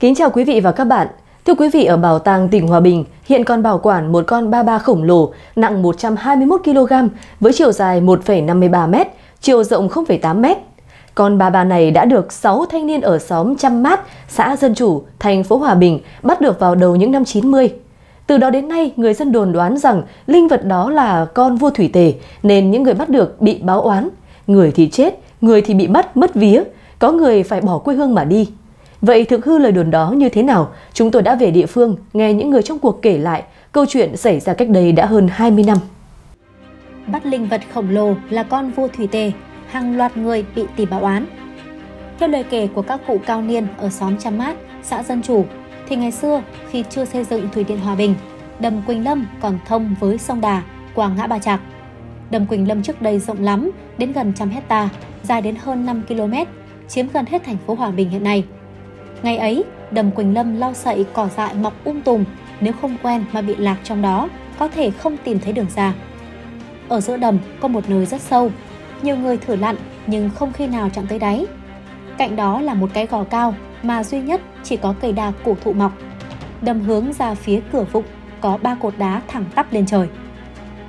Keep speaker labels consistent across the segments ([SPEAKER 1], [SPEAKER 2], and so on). [SPEAKER 1] Kính chào quý vị và các bạn. Thưa quý vị, ở Bảo tàng tỉnh Hòa Bình hiện còn bảo quản một con ba ba khổng lồ nặng 121 kg với chiều dài 1,53 m, chiều rộng 0,8 m. Con ba ba này đã được 6 thanh niên ở xóm Trăm Mát, xã Dân Chủ, thành phố Hòa Bình bắt được vào đầu những năm 90. Từ đó đến nay, người dân đồn đoán rằng linh vật đó là con vua thủy tề, nên những người bắt được bị báo oán. Người thì chết, người thì bị bắt, mất vía, có người phải bỏ quê hương mà đi. Vậy thực hư lời đồn đó như thế nào? Chúng tôi đã về địa phương, nghe những người trong cuộc kể lại câu chuyện xảy ra cách đây đã hơn 20 năm. Bắt linh vật khổng lồ là con vua thủy tề, hàng loạt người bị tỷ báo án. Theo lời kể của các cụ cao niên ở xóm Trăm Mát, xã Dân Chủ, thì ngày xưa khi chưa xây dựng Thủy điện Hòa Bình, đầm Quỳnh Lâm còn thông với sông Đà qua ngã Ba Trạc. Đầm Quỳnh Lâm trước đây rộng lắm, đến gần trăm hecta, dài đến hơn 5 km, chiếm gần hết thành phố Hòa Bình hiện nay – Ngày ấy, đầm Quỳnh Lâm lau sậy cỏ dại mọc um tùm, nếu không quen mà bị lạc trong đó, có thể không tìm thấy đường ra. Ở giữa đầm có một nơi rất sâu, nhiều người thử lặn nhưng không khi nào chạm tới đáy. Cạnh đó là một cái gò cao mà duy nhất chỉ có cây đa cổ thụ mọc. Đầm hướng ra phía cửa vụng có ba cột đá thẳng tắp lên trời.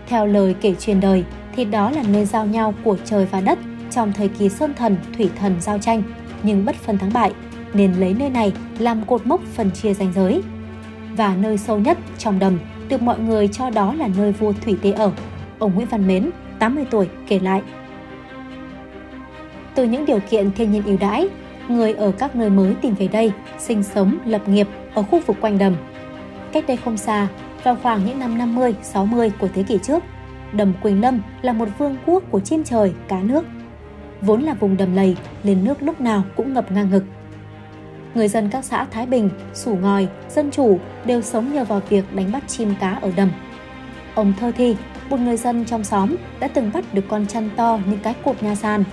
[SPEAKER 1] Theo lời kể truyền đời thì đó là nơi giao nhau của trời và đất trong thời kỳ sơn thần, thủy thần giao tranh, nhưng bất phân thắng bại – nên lấy nơi này làm cột mốc phân chia ranh giới. Và nơi sâu nhất trong đầm được mọi người cho đó là nơi vua Thủy Tê ở. Ông Nguyễn Văn Mến, 80 tuổi, kể lại. Từ những điều kiện thiên nhiên ưu đãi, người ở các nơi mới tìm về đây, sinh sống, lập nghiệp ở khu vực quanh đầm. Cách đây không xa, vào khoảng những năm 50-60 của thế kỷ trước, đầm Quỳnh Lâm là một vương quốc của chim trời, cá nước. Vốn là vùng đầm lầy, lên nước lúc nào cũng ngập ngang ngực – Người dân các xã Thái Bình, Sủ Ngòi, Dân Chủ đều sống nhờ vào việc đánh bắt chim cá ở đầm. Ông Thơ Thi, một người dân trong xóm đã từng bắt được con chăn to như cái cột nhà sàn,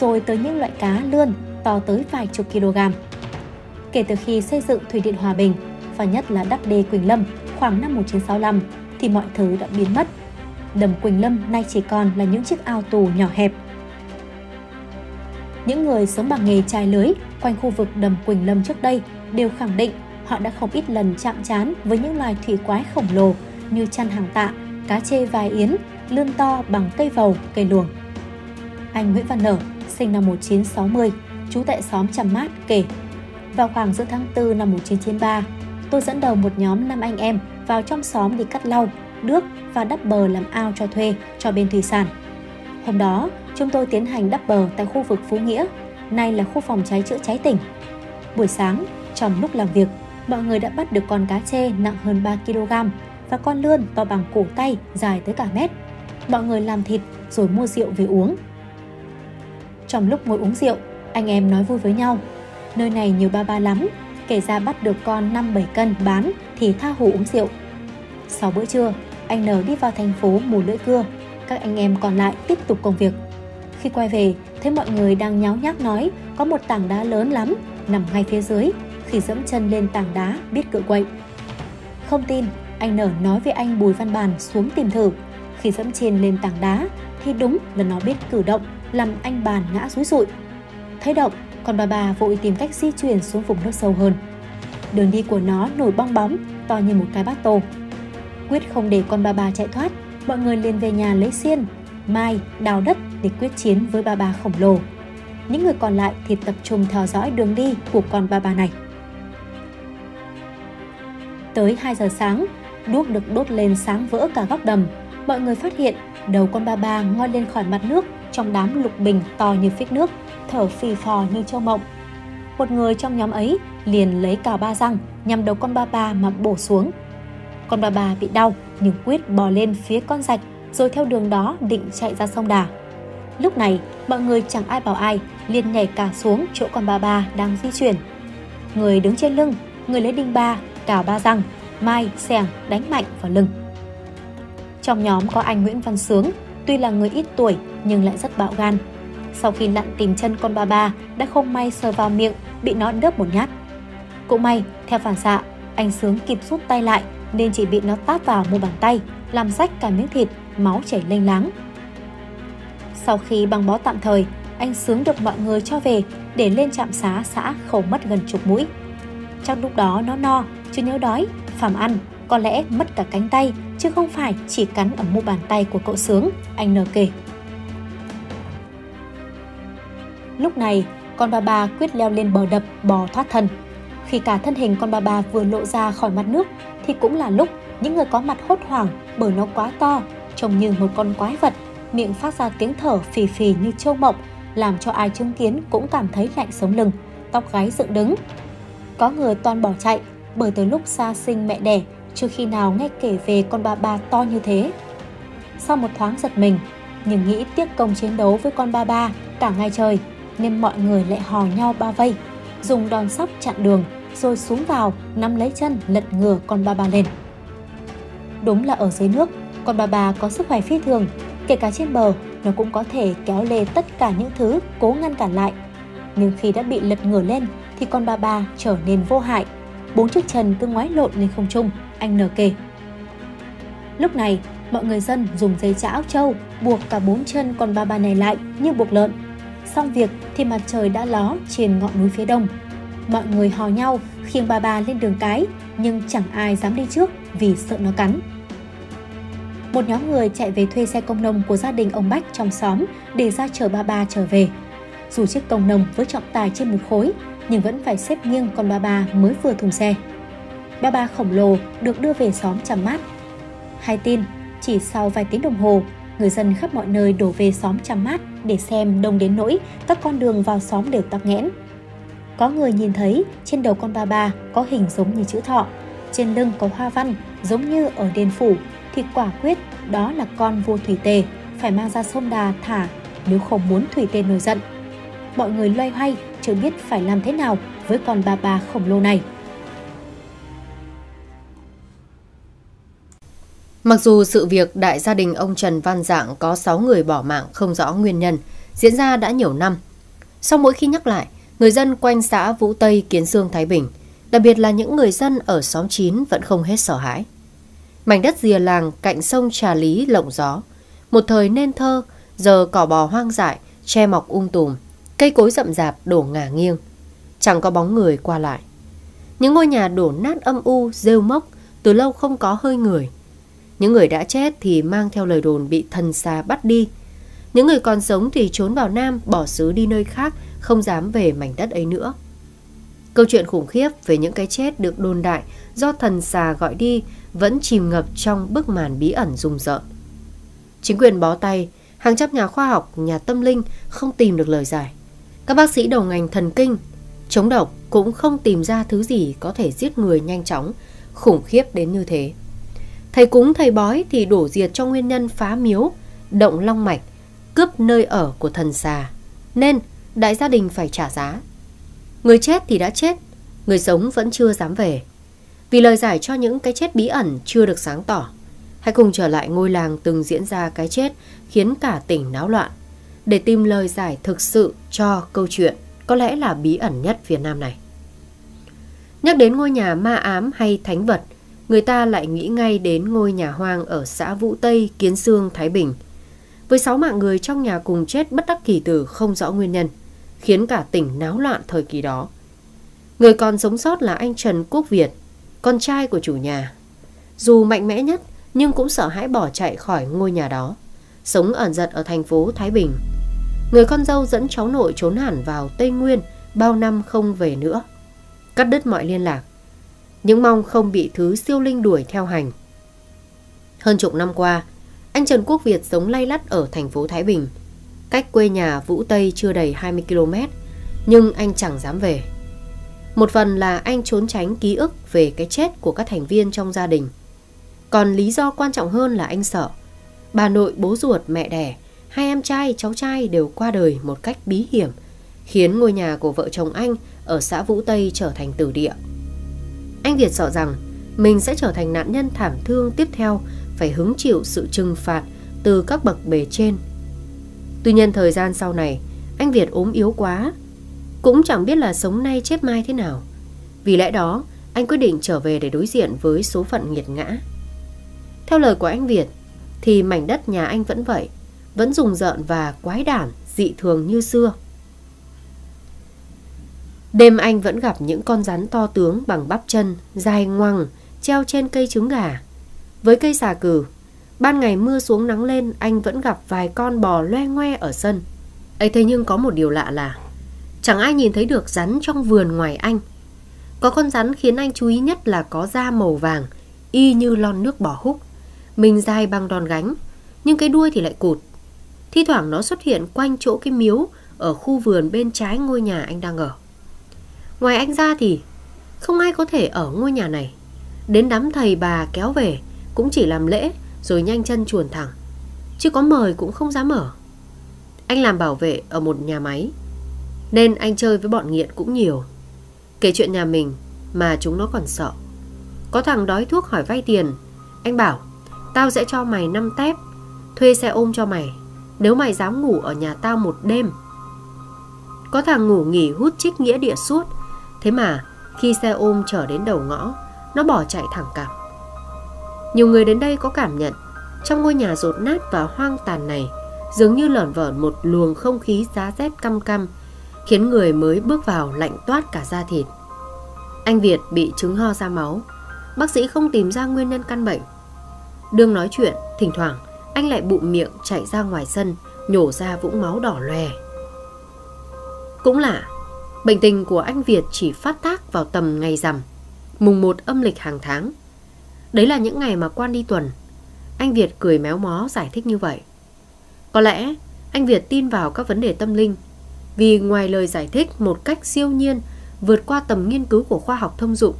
[SPEAKER 1] rồi tới những loại cá lươn to tới vài chục kg. Kể từ khi xây dựng Thủy điện Hòa Bình, và nhất là đắp đê Quỳnh Lâm khoảng năm 1965, thì mọi thứ đã biến mất. Đầm Quỳnh Lâm nay chỉ còn là những chiếc ao tù nhỏ hẹp, những người sống bằng nghề trai lưới quanh khu vực đầm Quỳnh Lâm trước đây đều khẳng định họ đã không ít lần chạm trán với những loài thủy quái khổng lồ như chăn hàng tạ, cá chê vài yến, lươn to bằng cây vầu, cây luồng. Anh Nguyễn Văn Nở, sinh năm 1960, trú tại xóm Trăm Mát kể, vào khoảng giữa tháng 4 năm 1993, tôi dẫn đầu một nhóm năm anh em vào trong xóm đi cắt lau, đước và đắp bờ làm ao cho thuê cho bên thủy sản. Hôm đó, chúng tôi tiến hành đắp bờ tại khu vực Phú Nghĩa, nay là khu phòng cháy chữa cháy tỉnh. Buổi sáng, trong lúc làm việc, mọi người đã bắt được con cá chê nặng hơn 3 kg và con lươn to bằng cổ tay dài tới cả mét. Mọi người làm thịt rồi mua rượu về uống. Trong lúc ngồi uống rượu, anh em nói vui với nhau. Nơi này nhiều ba ba lắm, kể ra bắt được con 5-7 cân bán thì tha hồ uống rượu. Sau bữa trưa, anh N đi vào thành phố mù lưỡi cưa, các anh em còn lại tiếp tục công việc. Khi quay về, thấy mọi người đang nháo nhác nói có một tảng đá lớn lắm, nằm ngay phía dưới. Khi dẫm chân lên tảng đá, biết cự quậy. Không tin, anh Nở nói với anh Bùi Văn Bàn xuống tìm thử. Khi dẫm trên lên tảng đá, thì đúng là nó biết cử động, làm anh Bàn ngã rúi rụi. Thấy động, còn bà bà vội tìm cách di chuyển xuống vùng nước sâu hơn. Đường đi của nó nổi bong bóng, to như một cái bát tô. Quyết không để con bà bà chạy thoát, mọi người liền về nhà lấy xiên, mai, đào đất để quyết chiến với ba ba khổng lồ. Những người còn lại thì tập trung theo dõi đường đi của con ba ba này. Tới 2 giờ sáng, đuốc được đốt lên sáng vỡ cả góc đầm. Mọi người phát hiện đầu con ba ba ngoi lên khỏi mặt nước trong đám lục bình to như phích nước, thở phì phò như châu mộng. Một người trong nhóm ấy liền lấy cào ba răng nhằm đầu con ba ba mà bổ xuống. Con ba ba bị đau nhưng quyết bò lên phía con rạch rồi theo đường đó định chạy ra sông Đà. Lúc này, mọi người chẳng ai bảo ai, liền nhảy cả xuống chỗ con ba ba đang di chuyển. Người đứng trên lưng, người lấy đinh ba, cào ba răng, mai, xẻng đánh mạnh vào lưng. Trong nhóm có anh Nguyễn Văn Sướng, tuy là người ít tuổi nhưng lại rất bạo gan. Sau khi lặn tìm chân con ba ba, đã không may sờ vào miệng, bị nó đớp một nhát. Cũng may, theo phản xạ, anh Sướng kịp rút tay lại nên chỉ bị nó tát vào mu bàn tay, làm rách cả miếng thịt, máu chảy lênh láng, sau khi băng bó tạm thời, anh Sướng được mọi người cho về để lên trạm xá xã khẩu mất gần chục mũi. Trong lúc đó nó no, chứ nếu đói, phàm ăn, có lẽ mất cả cánh tay, chứ không phải chỉ cắn ở mu bàn tay của cậu Sướng, anh nờ kể. Lúc này, con bà bà quyết leo lên bờ đập bò thoát thân. Khi cả thân hình con bà bà vừa lộ ra khỏi mặt nước thì cũng là lúc những người có mặt hốt hoảng bởi nó quá to, trông như một con quái vật miệng phát ra tiếng thở phì phì như châu mộng, làm cho ai chứng kiến cũng cảm thấy lạnh sống lưng, tóc gáy dựng đứng. Có người toàn bỏ chạy, bởi từ lúc xa sinh mẹ đẻ, chưa khi nào nghe kể về con ba ba to như thế. Sau một thoáng giật mình, nhưng nghĩ tiếc công chiến đấu với con ba ba cả ngày trời, nên mọi người lại hò nhau ba vây, dùng đòn sóc chặn đường, rồi xuống vào nắm lấy chân lật ngửa con ba ba lên. Đúng là ở dưới nước, con ba ba có sức khỏe phi thường, Kể cả trên bờ, nó cũng có thể kéo lê tất cả những thứ cố ngăn cản lại. Nhưng khi đã bị lật ngửa lên thì con ba ba trở nên vô hại. Bốn chiếc chân cứ ngoái lộn lên không trung, anh N kể. Lúc này, mọi người dân dùng dây chảo trâu buộc cả bốn chân con ba ba này lại như buộc lợn. Xong việc thì mặt trời đã ló trên ngọn núi phía đông. Mọi người hò nhau khiêng ba ba lên đường cái nhưng chẳng ai dám đi trước vì sợ nó cắn một nhóm người chạy về thuê xe công nông của gia đình ông Bách trong xóm để ra chờ ba ba trở về. Dù chiếc công nông với trọng tài trên một khối, nhưng vẫn phải xếp nghiêng con ba ba mới vừa thùng xe. Ba ba khổng lồ được đưa về xóm chăm mát. Hay tin, chỉ sau vài tiếng đồng hồ, người dân khắp mọi nơi đổ về xóm chăm mát để xem đông đến nỗi các con đường vào xóm đều tắc nghẽn. Có người nhìn thấy trên đầu con ba ba có hình giống như chữ thọ, trên lưng có hoa văn giống như ở đền phủ thì quả quyết đó là con vua Thủy Tề phải mang ra sông Đà thả nếu không muốn Thủy Tề nổi giận. Mọi người loay hoay chưa biết phải làm thế nào với con ba ba khổng lồ này. Mặc dù
[SPEAKER 2] sự việc đại gia đình ông Trần Văn Dạng có 6 người bỏ mạng không rõ nguyên nhân diễn ra đã nhiều năm, sau mỗi khi nhắc lại, người dân quanh xã Vũ Tây, Kiến Dương, Thái Bình, đặc biệt là những người dân ở xóm 9 vẫn không hết sợ hãi. Mảnh đất rìa làng cạnh sông Trà Lý lộng gió. Một thời nên thơ, giờ cỏ bò hoang dại, che mọc um tùm, cây cối rậm rạp đổ ngả nghiêng. Chẳng có bóng người qua lại. Những ngôi nhà đổ nát âm u, rêu mốc, từ lâu không có hơi người. Những người đã chết thì mang theo lời đồn bị thần xa bắt đi. Những người còn sống thì trốn vào Nam, bỏ xứ đi nơi khác, không dám về mảnh đất ấy nữa. Câu chuyện khủng khiếp về những cái chết được đồn đại do thần xà gọi đi vẫn chìm ngập trong bức màn bí ẩn rùng rợn. Chính quyền bó tay, hàng trăm nhà khoa học, nhà tâm linh không tìm được lời giải. Các bác sĩ đầu ngành thần kinh, chống độc cũng không tìm ra thứ gì có thể giết người nhanh chóng, khủng khiếp đến như thế. Thầy cúng thầy bói thì đổ diệt cho nguyên nhân phá miếu, động long mạch, cướp nơi ở của thần xà. Nên đại gia đình phải trả giá. Người chết thì đã chết, người sống vẫn chưa dám về vì lời giải cho những cái chết bí ẩn chưa được sáng tỏ. Hãy cùng trở lại ngôi làng từng diễn ra cái chết khiến cả tỉnh náo loạn để tìm lời giải thực sự cho câu chuyện có lẽ là bí ẩn nhất Việt Nam này. Nhắc đến ngôi nhà ma ám hay thánh vật, người ta lại nghĩ ngay đến ngôi nhà hoang ở xã Vũ Tây, Kiến Sương, Thái Bình. Với 6 mạng người trong nhà cùng chết bất đắc kỳ tử không rõ nguyên nhân, khiến cả tỉnh náo loạn thời kỳ đó. Người còn sống sót là anh Trần Quốc Việt, con trai của chủ nhà. Dù mạnh mẽ nhất nhưng cũng sợ hãi bỏ chạy khỏi ngôi nhà đó, sống ẩn giật ở thành phố Thái Bình. Người con dâu dẫn cháu nội trốn hẳn vào Tây Nguyên bao năm không về nữa. Cắt đứt mọi liên lạc, những mong không bị thứ siêu linh đuổi theo hành. Hơn chục năm qua, anh Trần Quốc Việt sống lay lắt ở thành phố Thái Bình. Cách quê nhà Vũ Tây chưa đầy 20 km, nhưng anh chẳng dám về. Một phần là anh trốn tránh ký ức về cái chết của các thành viên trong gia đình. Còn lý do quan trọng hơn là anh sợ. Bà nội, bố ruột, mẹ đẻ, hai em trai, cháu trai đều qua đời một cách bí hiểm, khiến ngôi nhà của vợ chồng anh ở xã Vũ Tây trở thành tử địa. Anh Việt sợ rằng mình sẽ trở thành nạn nhân thảm thương tiếp theo phải hứng chịu sự trừng phạt từ các bậc bề trên. Tuy nhiên thời gian sau này, anh Việt ốm yếu quá, cũng chẳng biết là sống nay chết mai thế nào. Vì lẽ đó, anh quyết định trở về để đối diện với số phận nghiệt ngã. Theo lời của anh Việt, thì mảnh đất nhà anh vẫn vậy, vẫn rùng rợn và quái đản, dị thường như xưa. Đêm anh vẫn gặp những con rắn to tướng bằng bắp chân, dài ngoằng, treo trên cây trứng gà. Với cây xà cừ, ban ngày mưa xuống nắng lên, anh vẫn gặp vài con bò loe ngoe ở sân. ấy thế nhưng có một điều lạ là Chẳng ai nhìn thấy được rắn trong vườn ngoài anh. Có con rắn khiến anh chú ý nhất là có da màu vàng, y như lon nước bỏ húc. Mình dài bằng đòn gánh, nhưng cái đuôi thì lại cụt. Thi thoảng nó xuất hiện quanh chỗ cái miếu ở khu vườn bên trái ngôi nhà anh đang ở. Ngoài anh ra thì không ai có thể ở ngôi nhà này. Đến đám thầy bà kéo về cũng chỉ làm lễ rồi nhanh chân chuồn thẳng. Chứ có mời cũng không dám ở. Anh làm bảo vệ ở một nhà máy nên anh chơi với bọn nghiện cũng nhiều. Kể chuyện nhà mình mà chúng nó còn sợ. Có thằng đói thuốc hỏi vay tiền, anh bảo tao sẽ cho mày năm tép, thuê xe ôm cho mày, nếu mày dám ngủ ở nhà tao một đêm. Có thằng ngủ nghỉ hút chích nghĩa địa suốt, thế mà khi xe ôm trở đến đầu ngõ, nó bỏ chạy thẳng cẳng. Nhiều người đến đây có cảm nhận trong ngôi nhà rột nát và hoang tàn này dường như lởn vởn một luồng không khí giá rét căm căm khiến người mới bước vào lạnh toát cả da thịt. Anh Việt bị chứng ho ra máu, bác sĩ không tìm ra nguyên nhân căn bệnh. Đương nói chuyện, thỉnh thoảng anh lại bụng miệng chạy ra ngoài sân, nhổ ra vũng máu đỏ lòe. Cũng lạ, bệnh tình của anh Việt chỉ phát tác vào tầm ngày rằm, mùng 1 âm lịch hàng tháng. Đấy là những ngày mà quan đi tuần. Anh Việt cười méo mó giải thích như vậy. Có lẽ anh Việt tin vào các vấn đề tâm linh vì ngoài lời giải thích một cách siêu nhiên, vượt qua tầm nghiên cứu của khoa học thông dụng,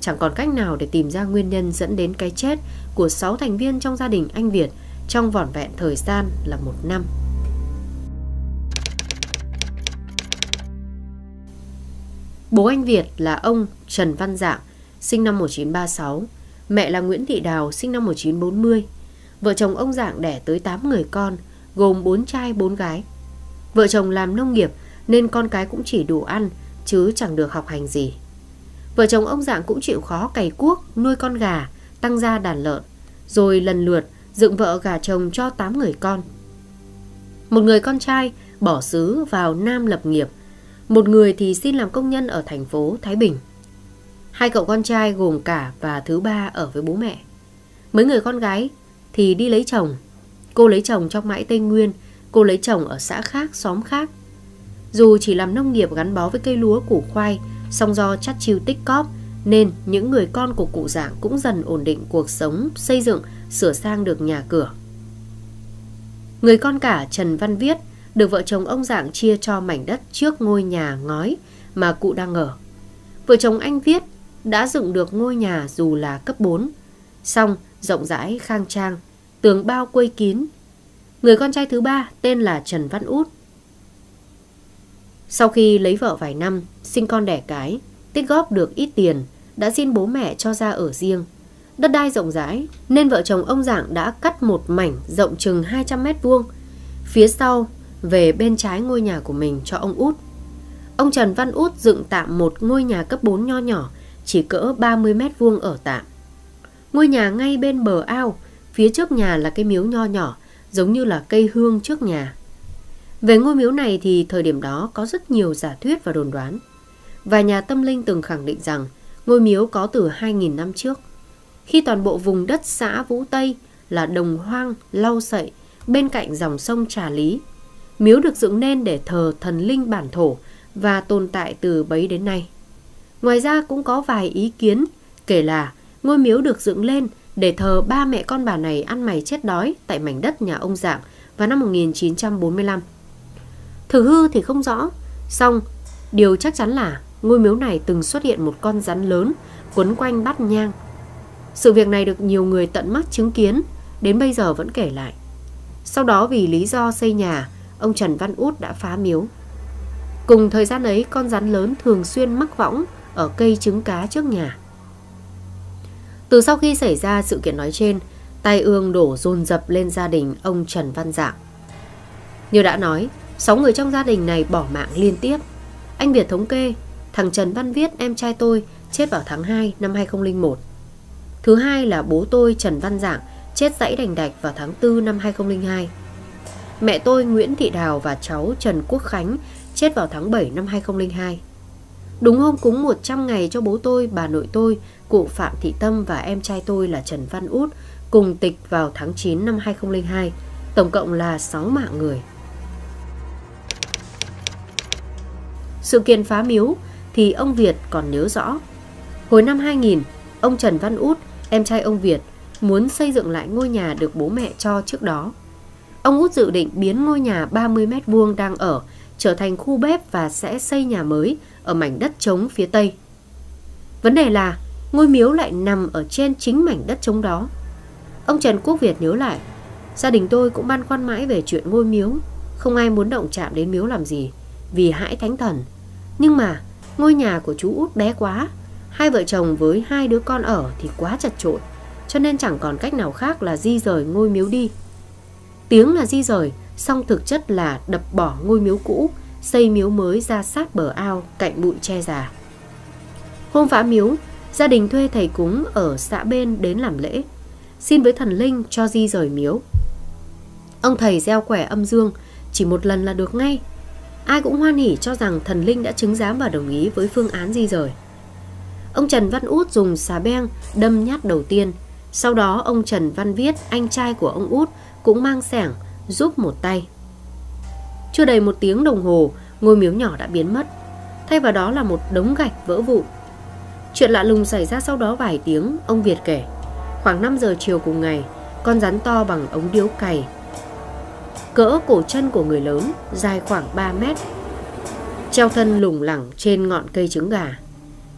[SPEAKER 2] chẳng còn cách nào để tìm ra nguyên nhân dẫn đến cái chết của 6 thành viên trong gia đình anh Việt trong vỏn vẹn thời gian là một năm. Bố anh Việt là ông Trần Văn Dạng, sinh năm 1936, mẹ là Nguyễn Thị Đào, sinh năm 1940. Vợ chồng ông Dạng đẻ tới 8 người con, gồm 4 trai 4 gái. Vợ chồng làm nông nghiệp nên con cái cũng chỉ đủ ăn chứ chẳng được học hành gì. Vợ chồng ông Dạng cũng chịu khó cày cuốc, nuôi con gà, tăng gia đàn lợn, rồi lần lượt dựng vợ gà chồng cho 8 người con. Một người con trai bỏ xứ vào Nam lập nghiệp, một người thì xin làm công nhân ở thành phố Thái Bình. Hai cậu con trai gồm cả và thứ ba ở với bố mẹ. Mấy người con gái thì đi lấy chồng. Cô lấy chồng trong mãi Tây Nguyên Cô lấy chồng ở xã khác, xóm khác. Dù chỉ làm nông nghiệp gắn bó với cây lúa củ khoai, song do chắt chiu tích cóp nên những người con của cụ giảng cũng dần ổn định cuộc sống, xây dựng, sửa sang được nhà cửa. Người con cả Trần Văn Viết được vợ chồng ông Giảng chia cho mảnh đất trước ngôi nhà ngói mà cụ đang ở. Vợ chồng anh Viết đã dựng được ngôi nhà dù là cấp 4, song rộng rãi khang trang, tường bao quây kín người con trai thứ ba tên là Trần Văn Út. Sau khi lấy vợ vài năm, sinh con đẻ cái, tích góp được ít tiền, đã xin bố mẹ cho ra ở riêng. Đất đai rộng rãi nên vợ chồng ông Giảng đã cắt một mảnh rộng chừng 200 mét vuông phía sau về bên trái ngôi nhà của mình cho ông Út. Ông Trần Văn Út dựng tạm một ngôi nhà cấp 4 nho nhỏ, chỉ cỡ 30 mét vuông ở tạm. Ngôi nhà ngay bên bờ ao, phía trước nhà là cái miếu nho nhỏ giống như là cây hương trước nhà. Về ngôi miếu này thì thời điểm đó có rất nhiều giả thuyết và đồn đoán. Và nhà tâm linh từng khẳng định rằng ngôi miếu có từ 2.000 năm trước. Khi toàn bộ vùng đất xã Vũ Tây là đồng hoang, lau sậy, bên cạnh dòng sông Trà Lý, miếu được dựng nên để thờ thần linh bản thổ và tồn tại từ bấy đến nay. Ngoài ra cũng có vài ý kiến kể là ngôi miếu được dựng lên để thờ ba mẹ con bà này ăn mày chết đói tại mảnh đất nhà ông Giảng vào năm 1945. Thử hư thì không rõ, song điều chắc chắn là ngôi miếu này từng xuất hiện một con rắn lớn quấn quanh bát nhang. Sự việc này được nhiều người tận mắt chứng kiến, đến bây giờ vẫn kể lại. Sau đó vì lý do xây nhà, ông Trần Văn Út đã phá miếu. Cùng thời gian ấy, con rắn lớn thường xuyên mắc võng ở cây trứng cá trước nhà. Từ sau khi xảy ra sự kiện nói trên, tai ương đổ dồn dập lên gia đình ông Trần Văn Dạng. Như đã nói, 6 người trong gia đình này bỏ mạng liên tiếp. Anh Việt thống kê, thằng Trần Văn Viết em trai tôi chết vào tháng 2 năm 2001. Thứ hai là bố tôi Trần Văn Dạng chết dãy đành đạch vào tháng 4 năm 2002. Mẹ tôi Nguyễn Thị Đào và cháu Trần Quốc Khánh chết vào tháng 7 năm 2002. Đúng hôm cúng 100 ngày cho bố tôi, bà nội tôi cụ Phạm Thị Tâm và em trai tôi là Trần Văn Út cùng tịch vào tháng 9 năm 2002, tổng cộng là 6 mạng người. Sự kiện phá miếu thì ông Việt còn nhớ rõ. Hồi năm 2000, ông Trần Văn Út, em trai ông Việt, muốn xây dựng lại ngôi nhà được bố mẹ cho trước đó. Ông Út dự định biến ngôi nhà 30 mét vuông đang ở trở thành khu bếp và sẽ xây nhà mới ở mảnh đất trống phía Tây. Vấn đề là ngôi miếu lại nằm ở trên chính mảnh đất trống đó. Ông Trần Quốc Việt nhớ lại, gia đình tôi cũng băn khoăn mãi về chuyện ngôi miếu, không ai muốn động chạm đến miếu làm gì, vì hãi thánh thần. Nhưng mà, ngôi nhà của chú út bé quá, hai vợ chồng với hai đứa con ở thì quá chật trội, cho nên chẳng còn cách nào khác là di rời ngôi miếu đi. Tiếng là di rời, song thực chất là đập bỏ ngôi miếu cũ, xây miếu mới ra sát bờ ao cạnh bụi tre già. Hôm phá miếu, gia đình thuê thầy cúng ở xã bên đến làm lễ, xin với thần linh cho di rời miếu. Ông thầy gieo quẻ âm dương, chỉ một lần là được ngay. Ai cũng hoan hỉ cho rằng thần linh đã chứng giám và đồng ý với phương án di rời. Ông Trần Văn Út dùng xà beng đâm nhát đầu tiên, sau đó ông Trần Văn Viết, anh trai của ông Út, cũng mang sẻng giúp một tay. Chưa đầy một tiếng đồng hồ, ngôi miếu nhỏ đã biến mất. Thay vào đó là một đống gạch vỡ vụn Chuyện lạ lùng xảy ra sau đó vài tiếng, ông Việt kể. Khoảng 5 giờ chiều cùng ngày, con rắn to bằng ống điếu cày. Cỡ cổ chân của người lớn, dài khoảng 3 mét. Treo thân lủng lẳng trên ngọn cây trứng gà.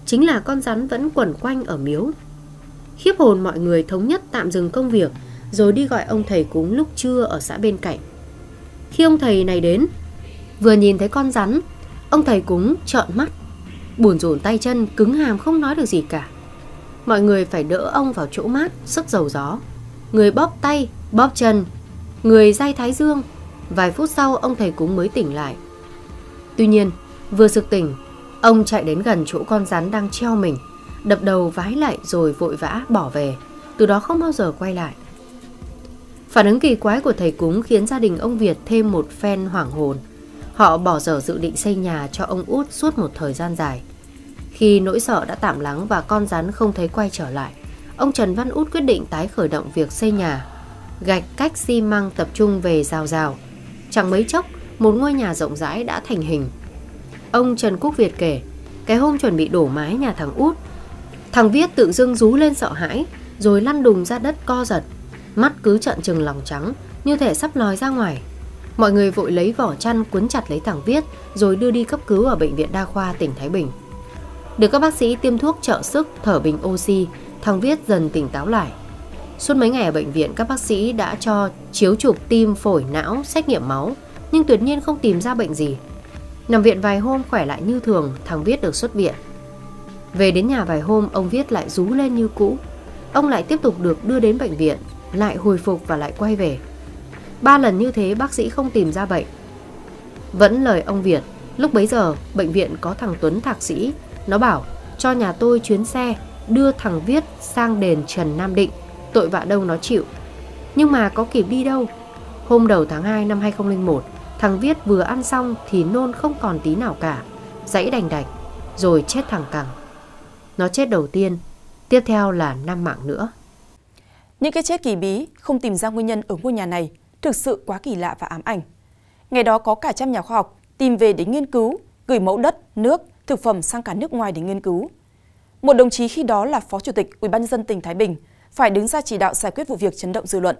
[SPEAKER 2] Chính là con rắn vẫn quẩn quanh ở miếu. Khiếp hồn mọi người thống nhất tạm dừng công việc rồi đi gọi ông thầy cúng lúc trưa ở xã bên cạnh. Khi ông thầy này đến, vừa nhìn thấy con rắn, ông thầy cúng trợn mắt Buồn rồn tay chân, cứng hàm không nói được gì cả. Mọi người phải đỡ ông vào chỗ mát, sức dầu gió. Người bóp tay, bóp chân, người day thái dương. Vài phút sau ông thầy cúng mới tỉnh lại. Tuy nhiên, vừa sực tỉnh, ông chạy đến gần chỗ con rắn đang treo mình, đập đầu vái lại rồi vội vã bỏ về, từ đó không bao giờ quay lại. Phản ứng kỳ quái của thầy cúng khiến gia đình ông Việt thêm một phen hoảng hồn. Họ bỏ dở dự định xây nhà cho ông út suốt một thời gian dài. Khi nỗi sợ đã tạm lắng và con rắn không thấy quay trở lại, ông Trần Văn Út quyết định tái khởi động việc xây nhà. Gạch cách xi măng tập trung về rào rào. Chẳng mấy chốc, một ngôi nhà rộng rãi đã thành hình. Ông Trần Quốc Việt kể, cái hôm chuẩn bị đổ mái nhà thằng Út, thằng Viết tự dưng rú lên sợ hãi, rồi lăn đùng ra đất co giật. Mắt cứ trợn trừng lòng trắng, như thể sắp nói ra ngoài. Mọi người vội lấy vỏ chăn cuốn chặt lấy thằng Viết rồi đưa đi cấp cứu ở bệnh viện đa khoa tỉnh Thái Bình. Được các bác sĩ tiêm thuốc trợ sức thở bình oxy, thằng Viết dần tỉnh táo lại. Suốt mấy ngày ở bệnh viện, các bác sĩ đã cho chiếu chụp tim, phổi, não, xét nghiệm máu, nhưng tuyệt nhiên không tìm ra bệnh gì. Nằm viện vài hôm khỏe lại như thường, thằng Viết được xuất viện. Về đến nhà vài hôm, ông Viết lại rú lên như cũ. Ông lại tiếp tục được đưa đến bệnh viện, lại hồi phục và lại quay về. Ba lần như thế bác sĩ không tìm ra bệnh. Vẫn lời ông Việt, lúc bấy giờ bệnh viện có thằng Tuấn thạc sĩ nó bảo cho nhà tôi chuyến xe đưa thằng Viết sang đền Trần Nam Định, tội vạ đâu nó chịu. Nhưng mà có kịp đi đâu. Hôm đầu tháng 2 năm 2001, thằng Viết vừa ăn xong thì nôn không còn tí nào cả, dãy đành đạch, rồi chết thẳng cẳng. Nó chết đầu
[SPEAKER 1] tiên, tiếp
[SPEAKER 2] theo là năm mạng nữa. Những
[SPEAKER 1] cái chết kỳ bí, không tìm ra nguyên nhân ở ngôi nhà này thực sự quá kỳ lạ và ám ảnh. Ngày đó có cả trăm nhà khoa học tìm về để nghiên cứu, gửi mẫu đất, nước, thực phẩm sang cả nước ngoài để nghiên cứu. Một đồng chí khi đó là Phó Chủ tịch UBND tỉnh Thái Bình phải đứng ra chỉ đạo giải quyết vụ việc chấn động dư luận.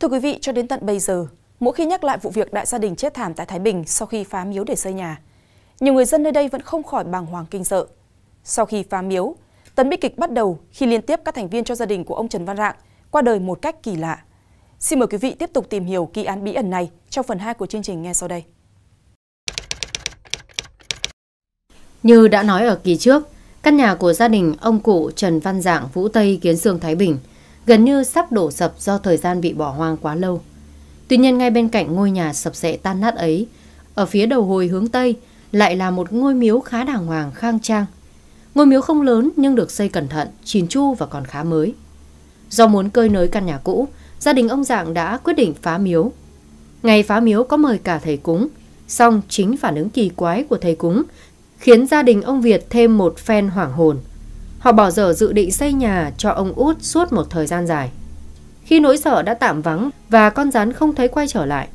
[SPEAKER 1] Thưa quý vị, cho đến tận bây giờ, mỗi khi nhắc lại vụ việc đại gia đình chết thảm tại Thái Bình sau khi phá miếu để xây nhà, nhiều người dân nơi đây vẫn không khỏi bàng hoàng kinh sợ. Sau khi phá miếu, tấn bi kịch bắt đầu khi liên tiếp các thành viên cho gia đình của ông Trần Văn Rạng qua đời một cách kỳ lạ. Xin mời quý vị tiếp tục tìm hiểu kỳ án bí ẩn này trong phần 2 của chương trình nghe sau đây.
[SPEAKER 2] Như đã nói ở kỳ trước, căn nhà của gia đình ông cụ Trần Văn Dạng Vũ Tây Kiến Sương Thái Bình gần như sắp đổ sập do thời gian bị bỏ hoang quá lâu. Tuy nhiên ngay bên cạnh ngôi nhà sập sệ tan nát ấy, ở phía đầu hồi hướng Tây lại là một ngôi miếu khá đàng hoàng khang trang. Ngôi miếu không lớn nhưng được xây cẩn thận, chín chu và còn khá mới. Do muốn cơi nới căn nhà cũ, gia đình ông Dạng đã quyết định phá miếu. Ngày phá miếu có mời cả thầy cúng, song chính phản ứng kỳ quái của thầy cúng khiến gia đình ông Việt thêm một phen hoảng hồn. Họ bỏ dở dự định xây nhà cho ông út suốt một thời gian dài. Khi nỗi sợ đã tạm vắng và con rắn không thấy quay trở lại,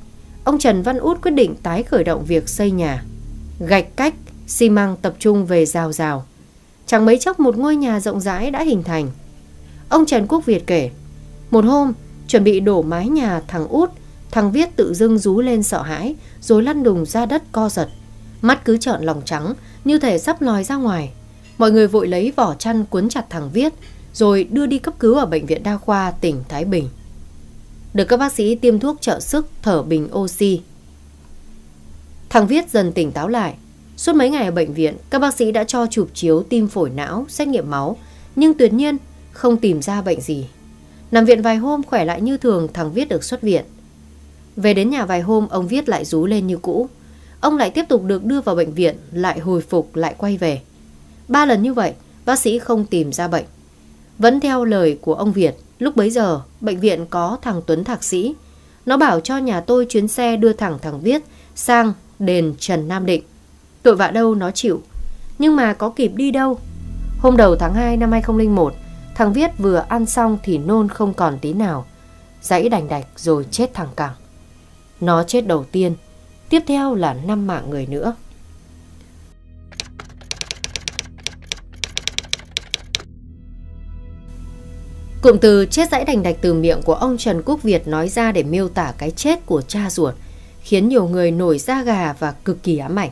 [SPEAKER 2] ông Trần Văn Út quyết định tái khởi động việc xây nhà. Gạch cách, xi măng tập trung về rào rào. Chẳng mấy chốc một ngôi nhà rộng rãi đã hình thành. Ông Trần Quốc Việt kể, một hôm, chuẩn bị đổ mái nhà thằng út, thằng viết tự dưng rú lên sợ hãi, rồi lăn đùng ra đất co giật. Mắt cứ trợn lòng trắng, như thể sắp lòi ra ngoài. Mọi người vội lấy vỏ chăn cuốn chặt thằng Viết, rồi đưa đi cấp cứu ở Bệnh viện Đa khoa tỉnh Thái Bình. Được các bác sĩ tiêm thuốc trợ sức thở bình oxy. Thằng Viết dần tỉnh táo lại. Suốt mấy ngày ở bệnh viện, các bác sĩ đã cho chụp chiếu tim phổi não, xét nghiệm máu, nhưng tuyệt nhiên không tìm ra bệnh gì. Nằm viện vài hôm khỏe lại như thường, thằng Viết được xuất viện. Về đến nhà vài hôm, ông Viết lại rú lên như cũ. Ông lại tiếp tục được đưa vào bệnh viện, lại hồi phục, lại quay về. Ba lần như vậy, bác sĩ không tìm ra bệnh. Vẫn theo lời của ông Việt, lúc bấy giờ, bệnh viện có thằng Tuấn Thạc Sĩ. Nó bảo cho nhà tôi chuyến xe đưa thẳng thằng Viết sang đền Trần Nam Định. Tội vạ đâu nó chịu, nhưng mà có kịp đi đâu. Hôm đầu tháng 2 năm 2001, thằng Viết vừa ăn xong thì nôn không còn tí nào. Dãy đành đạch rồi chết thẳng cẳng. Nó chết đầu tiên Tiếp theo là 5 mạng người nữa. Cụm từ chết dãy đành đạch từ miệng của ông Trần Quốc Việt nói ra để miêu tả cái chết của cha ruột, khiến nhiều người nổi da gà và cực kỳ ám ảnh.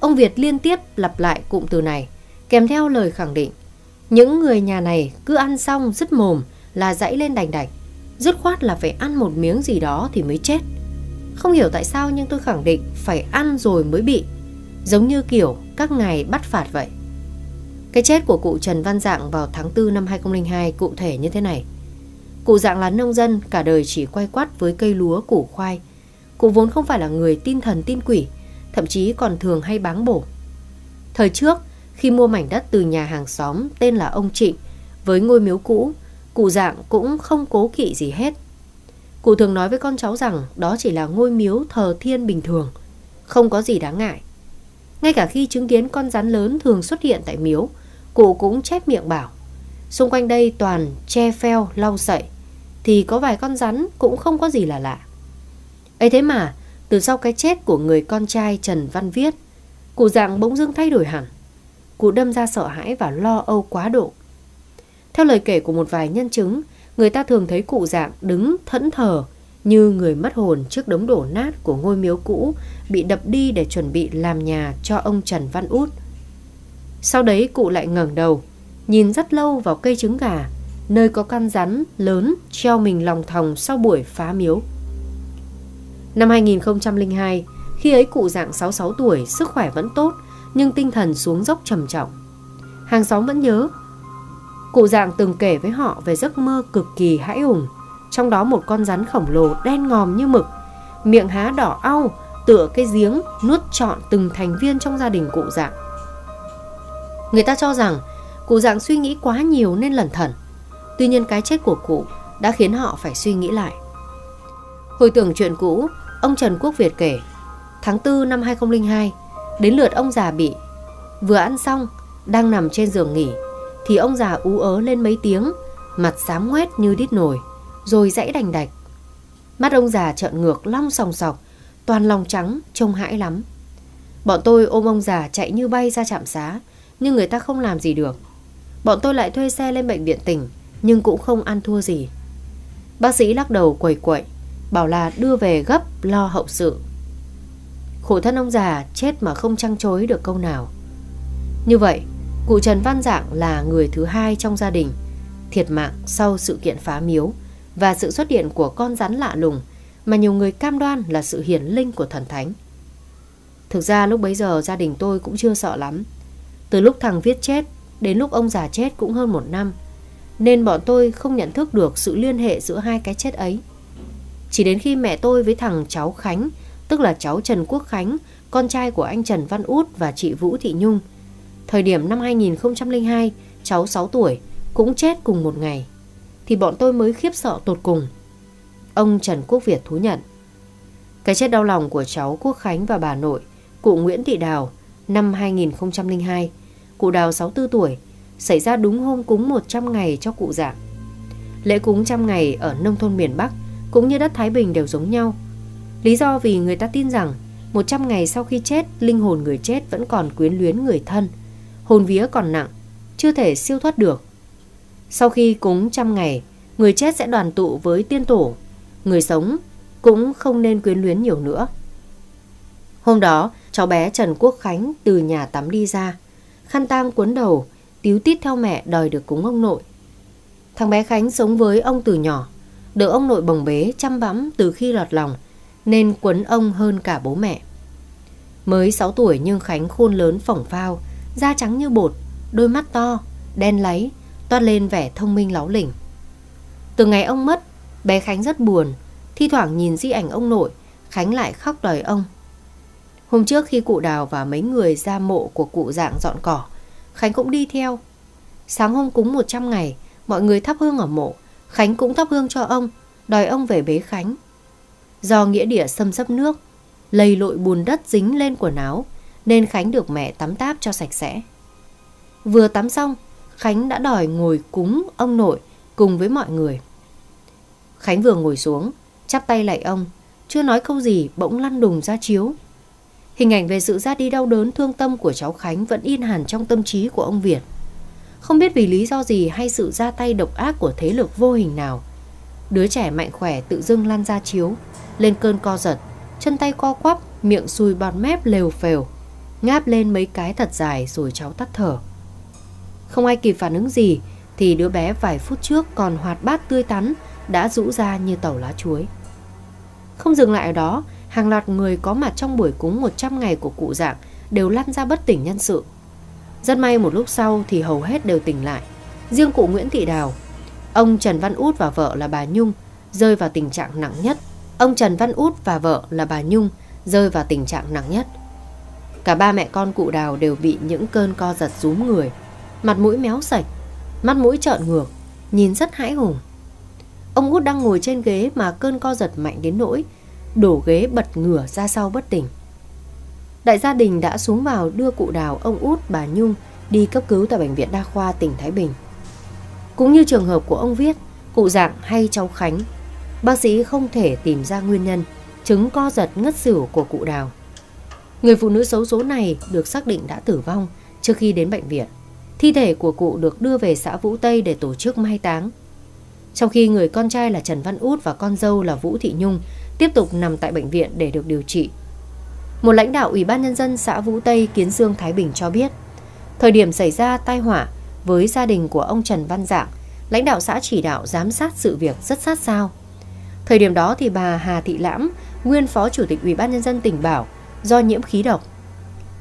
[SPEAKER 2] Ông Việt liên tiếp lặp lại cụm từ này, kèm theo lời khẳng định. Những người nhà này cứ ăn xong dứt mồm là dãy lên đành đạch, dứt khoát là phải ăn một miếng gì đó thì mới chết. Không hiểu tại sao nhưng tôi khẳng định phải ăn rồi mới bị. Giống như kiểu các ngày bắt phạt vậy. Cái chết của cụ Trần Văn Dạng vào tháng 4 năm 2002 cụ thể như thế này. Cụ Dạng là nông dân, cả đời chỉ quay quắt với cây lúa, củ khoai. Cụ vốn không phải là người tin thần tin quỷ, thậm chí còn thường hay báng bổ. Thời trước, khi mua mảnh đất từ nhà hàng xóm tên là ông Trịnh, với ngôi miếu cũ, cụ Dạng cũng không cố kỵ gì hết. Cụ thường nói với con cháu rằng đó chỉ là ngôi miếu thờ thiên bình thường, không có gì đáng ngại. Ngay cả khi chứng kiến con rắn lớn thường xuất hiện tại miếu, cụ cũng chép miệng bảo, xung quanh đây toàn che pheo lau sậy, thì có vài con rắn cũng không có gì là lạ. ấy thế mà, từ sau cái chết của người con trai Trần Văn Viết, cụ dạng bỗng dưng thay đổi hẳn. Cụ đâm ra sợ hãi và lo âu quá độ. Theo lời kể của một vài nhân chứng, người ta thường thấy cụ dạng đứng thẫn thờ như người mất hồn trước đống đổ nát của ngôi miếu cũ bị đập đi để chuẩn bị làm nhà cho ông Trần Văn Út. Sau đấy cụ lại ngẩng đầu, nhìn rất lâu vào cây trứng gà, nơi có con rắn lớn treo mình lòng thòng sau buổi phá miếu. Năm 2002, khi ấy cụ dạng 66 tuổi, sức khỏe vẫn tốt, nhưng tinh thần xuống dốc trầm trọng. Hàng xóm vẫn nhớ Cụ dạng từng kể với họ về giấc mơ cực kỳ hãi hùng, trong đó một con rắn khổng lồ đen ngòm như mực, miệng há đỏ au, tựa cái giếng nuốt trọn từng thành viên trong gia đình cụ dạng. Người ta cho rằng cụ dạng suy nghĩ quá nhiều nên lẩn thẩn. Tuy nhiên cái chết của cụ đã khiến họ phải suy nghĩ lại. Hồi tưởng chuyện cũ, ông Trần Quốc Việt kể, tháng 4 năm 2002, đến lượt ông già bị. Vừa ăn xong, đang nằm trên giường nghỉ, thì ông già ú ớ lên mấy tiếng, mặt xám ngoét như đít nổi, rồi dãy đành đạch. Mắt ông già trợn ngược long sòng sọc, toàn lòng trắng, trông hãi lắm. Bọn tôi ôm ông già chạy như bay ra trạm xá, nhưng người ta không làm gì được. Bọn tôi lại thuê xe lên bệnh viện tỉnh, nhưng cũng không ăn thua gì. Bác sĩ lắc đầu quẩy quậy, bảo là đưa về gấp lo hậu sự. Khổ thân ông già chết mà không trăng chối được câu nào. Như vậy, Cụ Trần Văn Dạng là người thứ hai trong gia đình thiệt mạng sau sự kiện phá miếu và sự xuất hiện của con rắn lạ lùng mà nhiều người cam đoan là sự hiển linh của thần thánh. Thực ra lúc bấy giờ gia đình tôi cũng chưa sợ lắm. Từ lúc thằng viết chết đến lúc ông già chết cũng hơn một năm nên bọn tôi không nhận thức được sự liên hệ giữa hai cái chết ấy. Chỉ đến khi mẹ tôi với thằng cháu Khánh, tức là cháu Trần Quốc Khánh, con trai của anh Trần Văn Út và chị Vũ Thị Nhung – Thời điểm năm 2002, cháu 6 tuổi cũng chết cùng một ngày. Thì bọn tôi mới khiếp sợ tột cùng. Ông Trần Quốc Việt thú nhận. Cái chết đau lòng của cháu Quốc Khánh và bà nội, cụ Nguyễn Thị Đào, năm 2002, cụ Đào 64 tuổi, xảy ra đúng hôm cúng 100 ngày cho cụ dạng. Lễ cúng trăm ngày ở nông thôn miền Bắc cũng như đất Thái Bình đều giống nhau. Lý do vì người ta tin rằng 100 ngày sau khi chết, linh hồn người chết vẫn còn quyến luyến người thân – hồn vía còn nặng, chưa thể siêu thoát được. Sau khi cúng trăm ngày, người chết sẽ đoàn tụ với tiên tổ, người sống cũng không nên quyến luyến nhiều nữa. Hôm đó, cháu bé Trần Quốc Khánh từ nhà tắm đi ra, khăn tang cuốn đầu, tíu tít theo mẹ đòi được cúng ông nội. Thằng bé Khánh sống với ông từ nhỏ, được ông nội bồng bế chăm bẵm từ khi lọt lòng, nên quấn ông hơn cả bố mẹ. Mới 6 tuổi nhưng Khánh khôn lớn phỏng phao, da trắng như bột, đôi mắt to, đen láy, toát lên vẻ thông minh láo lỉnh. Từ ngày ông mất, bé Khánh rất buồn, thi thoảng nhìn di ảnh ông nội, Khánh lại khóc đòi ông. Hôm trước khi cụ Đào và mấy người ra mộ của cụ dạng dọn cỏ, Khánh cũng đi theo. Sáng hôm cúng 100 ngày, mọi người thắp hương ở mộ, Khánh cũng thắp hương cho ông, đòi ông về bế Khánh. Do nghĩa địa xâm xấp nước, lầy lội bùn đất dính lên quần áo, nên Khánh được mẹ tắm táp cho sạch sẽ. Vừa tắm xong, Khánh đã đòi ngồi cúng ông nội cùng với mọi người. Khánh vừa ngồi xuống, chắp tay lại ông, chưa nói câu gì bỗng lăn đùng ra chiếu. Hình ảnh về sự ra đi đau đớn thương tâm của cháu Khánh vẫn in hẳn trong tâm trí của ông Việt. Không biết vì lý do gì hay sự ra tay độc ác của thế lực vô hình nào, đứa trẻ mạnh khỏe tự dưng lăn ra chiếu, lên cơn co giật, chân tay co quắp, miệng sùi bọt mép lều phèo, ngáp lên mấy cái thật dài rồi cháu tắt thở. Không ai kịp phản ứng gì thì đứa bé vài phút trước còn hoạt bát tươi tắn đã rũ ra như tàu lá chuối. Không dừng lại ở đó, hàng loạt người có mặt trong buổi cúng 100 ngày của cụ dạng đều lăn ra bất tỉnh nhân sự. Rất may một lúc sau thì hầu hết đều tỉnh lại. Riêng cụ Nguyễn Thị Đào, ông Trần Văn Út và vợ là bà Nhung rơi vào tình trạng nặng nhất. Ông Trần Văn Út và vợ là bà Nhung rơi vào tình trạng nặng nhất. Cả ba mẹ con cụ đào đều bị những cơn co giật rúm người. Mặt mũi méo sạch, mắt mũi trợn ngược, nhìn rất hãi hùng. Ông út đang ngồi trên ghế mà cơn co giật mạnh đến nỗi, đổ ghế bật ngửa ra sau bất tỉnh. Đại gia đình đã xuống vào đưa cụ đào, ông út, bà Nhung đi cấp cứu tại Bệnh viện Đa khoa tỉnh Thái Bình. Cũng như trường hợp của ông Viết, cụ dạng hay cháu Khánh, bác sĩ không thể tìm ra nguyên nhân chứng co giật ngất xỉu của cụ đào. Người phụ nữ xấu số này được xác định đã tử vong trước khi đến bệnh viện. Thi thể của cụ được đưa về xã Vũ Tây để tổ chức mai táng. Trong khi người con trai là Trần Văn Út và con dâu là Vũ Thị Nhung tiếp tục nằm tại bệnh viện để được điều trị. Một lãnh đạo Ủy ban Nhân dân xã Vũ Tây Kiến Dương Thái Bình cho biết, thời điểm xảy ra tai họa với gia đình của ông Trần Văn Dạng, lãnh đạo xã chỉ đạo giám sát sự việc rất sát sao. Thời điểm đó thì bà Hà Thị Lãm, nguyên phó chủ tịch Ủy ban Nhân dân tỉnh Bảo, do nhiễm khí độc.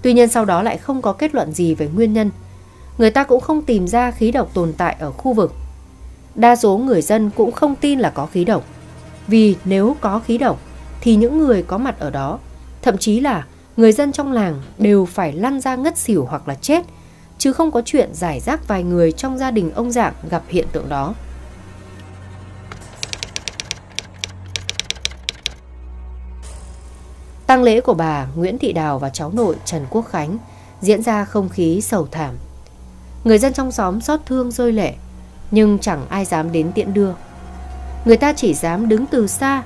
[SPEAKER 2] Tuy nhiên sau đó lại không có kết luận gì về nguyên nhân. Người ta cũng không tìm ra khí độc tồn tại ở khu vực. Đa số người dân cũng không tin là có khí độc. Vì nếu có khí độc thì những người có mặt ở đó, thậm chí là người dân trong làng đều phải lăn ra ngất xỉu hoặc là chết, chứ không có chuyện giải rác vài người trong gia đình ông Dạng gặp hiện tượng đó. Tang lễ của bà Nguyễn Thị Đào và cháu nội Trần Quốc Khánh diễn ra không khí sầu thảm. Người dân trong xóm xót thương rơi lệ, nhưng chẳng ai dám đến tiễn đưa. Người ta chỉ dám đứng từ xa,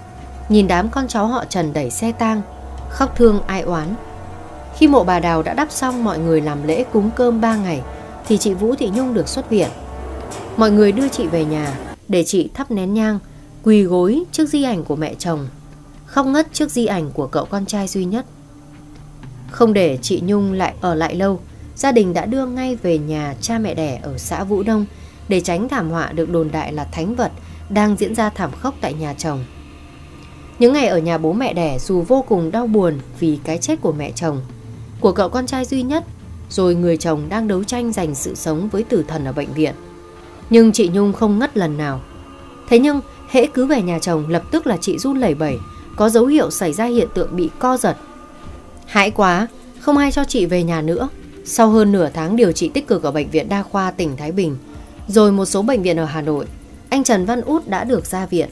[SPEAKER 2] nhìn đám con cháu họ Trần đẩy xe tang, khóc thương ai oán. Khi mộ bà Đào đã đắp xong mọi người làm lễ cúng cơm 3 ngày thì chị Vũ Thị Nhung được xuất viện. Mọi người đưa chị về nhà để chị thắp nén nhang, quỳ gối trước di ảnh của mẹ chồng khóc ngất trước di ảnh của cậu con trai duy nhất. Không để chị Nhung lại ở lại lâu, gia đình đã đưa ngay về nhà cha mẹ đẻ ở xã Vũ Đông để tránh thảm họa được đồn đại là thánh vật đang diễn ra thảm khốc tại nhà chồng. Những ngày ở nhà bố mẹ đẻ dù vô cùng đau buồn vì cái chết của mẹ chồng, của cậu con trai duy nhất, rồi người chồng đang đấu tranh giành sự sống với tử thần ở bệnh viện. Nhưng chị Nhung không ngất lần nào. Thế nhưng, hễ cứ về nhà chồng lập tức là chị run lẩy bẩy, có dấu hiệu xảy ra hiện tượng bị co giật. Hãi quá, không ai cho chị về nhà nữa. Sau hơn nửa tháng điều trị tích cực ở Bệnh viện Đa khoa tỉnh Thái Bình, rồi một số bệnh viện ở Hà Nội, anh Trần Văn Út đã được ra viện.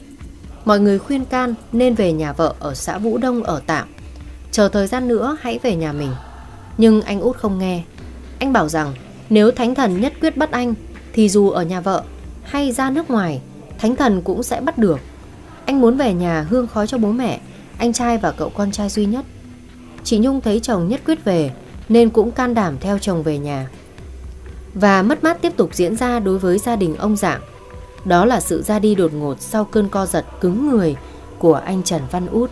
[SPEAKER 2] Mọi người khuyên can nên về nhà vợ ở xã Vũ Đông ở tạm. Chờ thời gian nữa hãy về nhà mình. Nhưng anh Út không nghe. Anh bảo rằng nếu Thánh Thần nhất quyết bắt anh thì dù ở nhà vợ hay ra nước ngoài, Thánh Thần cũng sẽ bắt được. Anh muốn về nhà hương khói cho bố mẹ, anh trai và cậu con trai duy nhất. Chị Nhung thấy chồng nhất quyết về nên cũng can đảm theo chồng về nhà. Và mất mát tiếp tục diễn ra đối với gia đình ông Dạng. Đó là sự ra đi đột ngột sau cơn co giật cứng người của anh Trần Văn Út.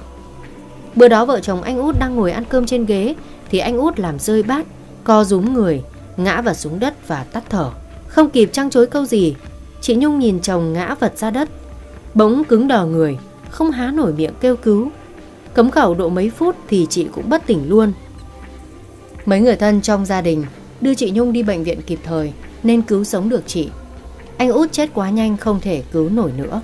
[SPEAKER 2] Bữa đó vợ chồng anh Út đang ngồi ăn cơm trên ghế thì anh út làm rơi bát, co rúm người, ngã vào xuống đất và tắt thở. Không kịp trăng chối câu gì, chị Nhung nhìn chồng ngã vật ra đất bỗng cứng đờ người, không há nổi miệng kêu cứu. Cấm khẩu độ mấy phút thì chị cũng bất tỉnh luôn. Mấy người thân trong gia đình đưa chị Nhung đi bệnh viện kịp thời nên cứu sống được chị. Anh út chết quá nhanh không thể cứu nổi nữa.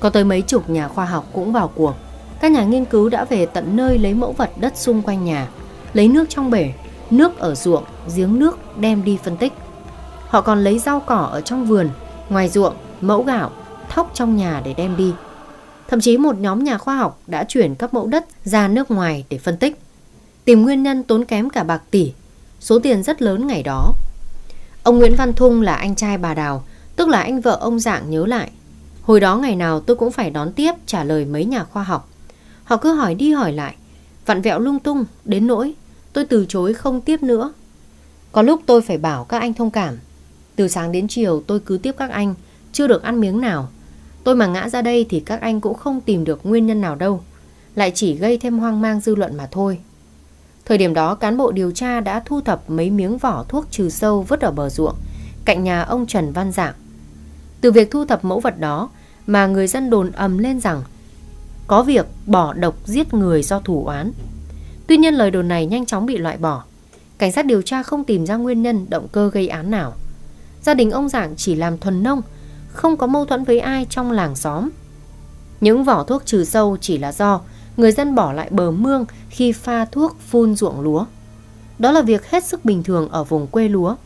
[SPEAKER 2] Có tới mấy chục nhà khoa học cũng vào cuộc. Các nhà nghiên cứu đã về tận nơi lấy mẫu vật đất xung quanh nhà, lấy nước trong bể, nước ở ruộng, giếng nước đem đi phân tích. Họ còn lấy rau cỏ ở trong vườn, ngoài ruộng, mẫu gạo, thóc trong nhà để đem đi. Thậm chí một nhóm nhà khoa học đã chuyển các mẫu đất ra nước ngoài để phân tích, tìm nguyên nhân tốn kém cả bạc tỷ, số tiền rất lớn ngày đó. Ông Nguyễn Văn Thung là anh trai bà Đào, tức là anh vợ ông Dạng nhớ lại. Hồi đó ngày nào tôi cũng phải đón tiếp trả lời mấy nhà khoa học. Họ cứ hỏi đi hỏi lại, vặn vẹo lung tung, đến nỗi tôi từ chối không tiếp nữa. Có lúc tôi phải bảo các anh thông cảm. Từ sáng đến chiều tôi cứ tiếp các anh, chưa được ăn miếng nào. Tôi mà ngã ra đây thì các anh cũng không tìm được nguyên nhân nào đâu, lại chỉ gây thêm hoang mang dư luận mà thôi. Thời điểm đó cán bộ điều tra đã thu thập mấy miếng vỏ thuốc trừ sâu vứt ở bờ ruộng, cạnh nhà ông Trần Văn Dạng. Từ việc thu thập mẫu vật đó mà người dân đồn ầm lên rằng có việc bỏ độc giết người do thủ oán. Tuy nhiên lời đồn này nhanh chóng bị loại bỏ. Cảnh sát điều tra không tìm ra nguyên nhân động cơ gây án nào. Gia đình ông Giảng chỉ làm thuần nông không có mâu thuẫn với ai trong làng xóm. Những vỏ thuốc trừ sâu chỉ là do người dân bỏ lại bờ mương khi pha thuốc phun ruộng lúa. Đó là việc hết sức bình thường ở vùng quê lúa.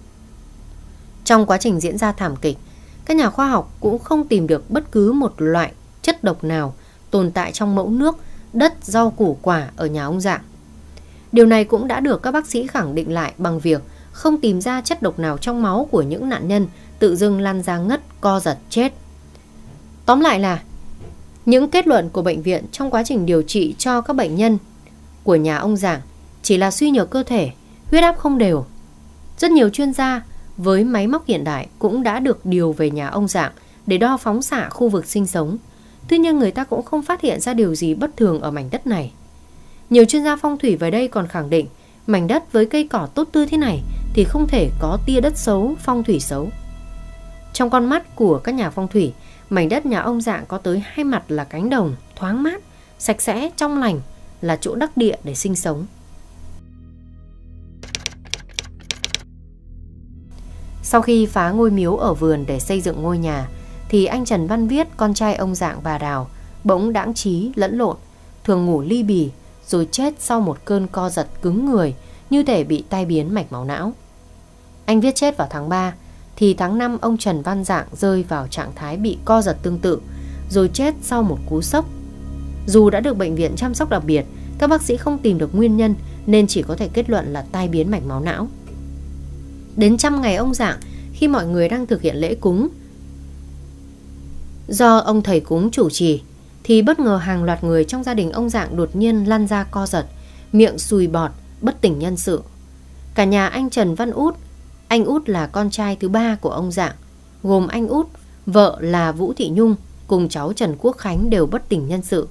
[SPEAKER 2] Trong quá trình diễn ra thảm kịch, các nhà khoa học cũng không tìm được bất cứ một loại chất độc nào tồn tại trong mẫu nước, đất, rau củ quả ở nhà ông Dạng. Điều này cũng đã được các bác sĩ khẳng định lại bằng việc không tìm ra chất độc nào trong máu của những nạn nhân tự dưng lăn ra ngất, co giật chết. Tóm lại là những kết luận của bệnh viện trong quá trình điều trị cho các bệnh nhân của nhà ông Giảng chỉ là suy nhược cơ thể, huyết áp không đều. Rất nhiều chuyên gia với máy móc hiện đại cũng đã được điều về nhà ông Giảng để đo phóng xạ khu vực sinh sống. Tuy nhiên người ta cũng không phát hiện ra điều gì bất thường ở mảnh đất này. Nhiều chuyên gia phong thủy về đây còn khẳng định mảnh đất với cây cỏ tốt tươi thế này thì không thể có tia đất xấu, phong thủy xấu. Trong con mắt của các nhà phong thủy, mảnh đất nhà ông Dạng có tới hai mặt là cánh đồng, thoáng mát, sạch sẽ, trong lành, là chỗ đắc địa để sinh sống. Sau khi phá ngôi miếu ở vườn để xây dựng ngôi nhà, thì anh Trần Văn Viết, con trai ông Dạng bà Đào, bỗng đãng trí lẫn lộn, thường ngủ ly bì, rồi chết sau một cơn co giật cứng người, như thể bị tai biến mạch máu não. Anh Viết chết vào tháng 3 thì tháng 5 ông Trần Văn Dạng rơi vào trạng thái bị co giật tương tự, rồi chết sau một cú sốc. Dù đã được bệnh viện chăm sóc đặc biệt, các bác sĩ không tìm được nguyên nhân nên chỉ có thể kết luận là tai biến mạch máu não. Đến trăm ngày ông Dạng, khi mọi người đang thực hiện lễ cúng, do ông thầy cúng chủ trì, thì bất ngờ hàng loạt người trong gia đình ông Dạng đột nhiên lăn ra co giật, miệng sùi bọt, bất tỉnh nhân sự. Cả nhà anh Trần Văn Út anh Út là con trai thứ ba của ông Dạng, gồm anh Út, vợ là Vũ Thị Nhung cùng cháu Trần Quốc Khánh đều bất tỉnh nhân sự.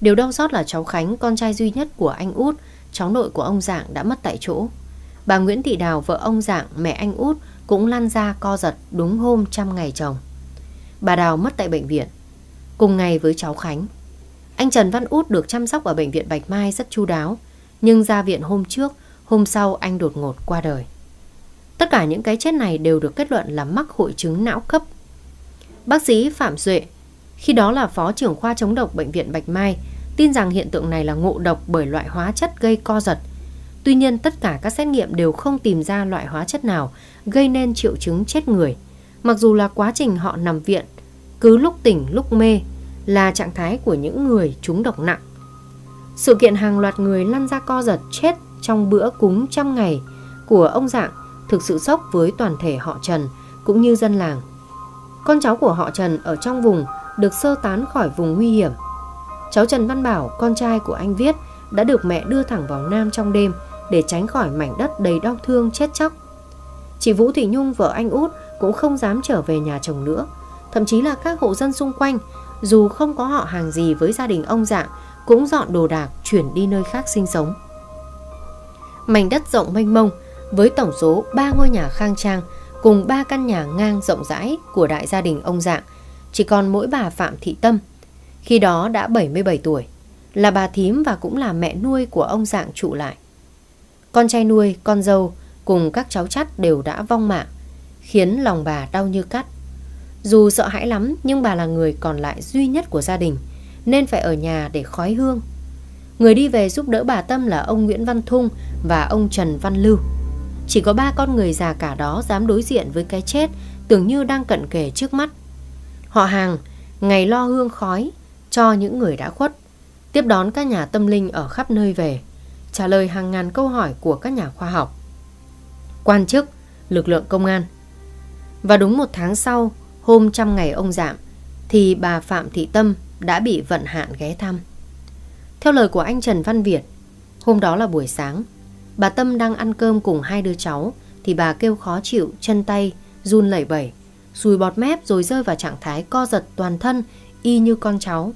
[SPEAKER 2] Điều đau xót là cháu Khánh, con trai duy nhất của anh Út, cháu nội của ông Dạng đã mất tại chỗ. Bà Nguyễn Thị Đào, vợ ông Dạng, mẹ anh Út cũng lăn ra co giật đúng hôm trăm ngày chồng. Bà Đào mất tại bệnh viện, cùng ngày với cháu Khánh. Anh Trần Văn Út được chăm sóc ở bệnh viện Bạch Mai rất chu đáo, nhưng ra viện hôm trước, hôm sau anh đột ngột qua đời. Tất cả những cái chết này đều được kết luận là mắc hội chứng não cấp. Bác sĩ Phạm Duệ, khi đó là phó trưởng khoa chống độc Bệnh viện Bạch Mai, tin rằng hiện tượng này là ngộ độc bởi loại hóa chất gây co giật. Tuy nhiên tất cả các xét nghiệm đều không tìm ra loại hóa chất nào gây nên triệu chứng chết người. Mặc dù là quá trình họ nằm viện, cứ lúc tỉnh lúc mê là trạng thái của những người trúng độc nặng. Sự kiện hàng loạt người lăn ra co giật chết trong bữa cúng trăm ngày của ông Dạng thực sự sốc với toàn thể họ Trần cũng như dân làng. Con cháu của họ Trần ở trong vùng được sơ tán khỏi vùng nguy hiểm. Cháu Trần Văn Bảo, con trai của anh Viết, đã được mẹ đưa thẳng vào Nam trong đêm để tránh khỏi mảnh đất đầy đau thương chết chóc. Chị Vũ Thị Nhung, vợ anh Út, cũng không dám trở về nhà chồng nữa. Thậm chí là các hộ dân xung quanh, dù không có họ hàng gì với gia đình ông Dạng, cũng dọn đồ đạc chuyển đi nơi khác sinh sống. Mảnh đất rộng mênh mông, với tổng số 3 ngôi nhà khang trang cùng 3 căn nhà ngang rộng rãi của đại gia đình ông Dạng, chỉ còn mỗi bà Phạm Thị Tâm, khi đó đã 77 tuổi, là bà thím và cũng là mẹ nuôi của ông Dạng trụ lại. Con trai nuôi, con dâu cùng các cháu chắt đều đã vong mạng, khiến lòng bà đau như cắt. Dù sợ hãi lắm nhưng bà là người còn lại duy nhất của gia đình, nên phải ở nhà để khói hương. Người đi về giúp đỡ bà Tâm là ông Nguyễn Văn Thung và ông Trần Văn Lưu. Chỉ có ba con người già cả đó dám đối diện với cái chết tưởng như đang cận kề trước mắt. Họ hàng, ngày lo hương khói cho những người đã khuất, tiếp đón các nhà tâm linh ở khắp nơi về, trả lời hàng ngàn câu hỏi của các nhà khoa học, quan chức, lực lượng công an. Và đúng một tháng sau, hôm trăm ngày ông giảm, thì bà Phạm Thị Tâm đã bị vận hạn ghé thăm. Theo lời của anh Trần Văn Việt, hôm đó là buổi sáng, Bà Tâm đang ăn cơm cùng hai đứa cháu thì bà kêu khó chịu, chân tay, run lẩy bẩy, sùi bọt mép rồi rơi vào trạng thái co giật toàn thân y như con cháu.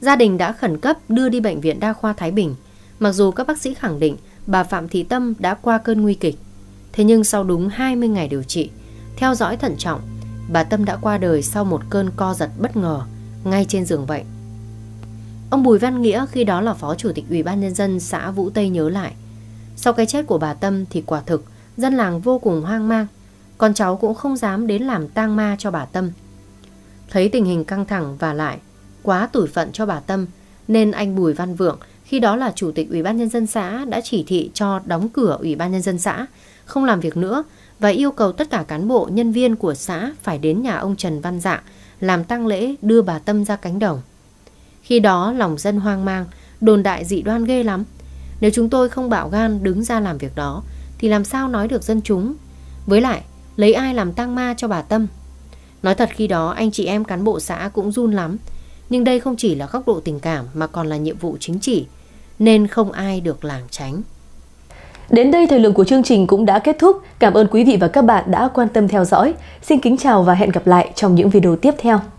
[SPEAKER 2] Gia đình đã khẩn cấp đưa đi bệnh viện đa khoa Thái Bình, mặc dù các bác sĩ khẳng định bà Phạm Thị Tâm đã qua cơn nguy kịch. Thế nhưng sau đúng 20 ngày điều trị, theo dõi thận trọng, bà Tâm đã qua đời sau một cơn co giật bất ngờ ngay trên giường bệnh. Ông Bùi Văn Nghĩa khi đó là phó chủ tịch Ủy ban nhân dân xã Vũ Tây nhớ lại, sau cái chết của bà Tâm thì quả thực, dân làng vô cùng hoang mang. Con cháu cũng không dám đến làm tang ma cho bà Tâm. Thấy tình hình căng thẳng và lại, quá tủi phận cho bà Tâm, nên anh Bùi Văn Vượng, khi đó là chủ tịch Ủy ban nhân dân xã đã chỉ thị cho đóng cửa Ủy ban nhân dân xã, không làm việc nữa và yêu cầu tất cả cán bộ nhân viên của xã phải đến nhà ông Trần Văn Dạ làm tang lễ đưa bà Tâm ra cánh đồng. Khi đó lòng dân hoang mang, đồn đại dị đoan ghê lắm, nếu chúng tôi không bạo gan đứng ra làm việc đó thì làm sao nói được dân chúng? Với lại, lấy ai làm tang ma cho bà Tâm? Nói thật khi đó anh chị em cán bộ xã cũng run lắm. Nhưng đây không chỉ là góc độ tình cảm mà còn là nhiệm vụ chính trị, nên không ai được làng tránh. Đến
[SPEAKER 1] đây thời lượng của chương trình cũng đã kết thúc. Cảm ơn quý vị và các bạn đã quan tâm theo dõi. Xin kính chào và hẹn gặp lại trong những video tiếp theo.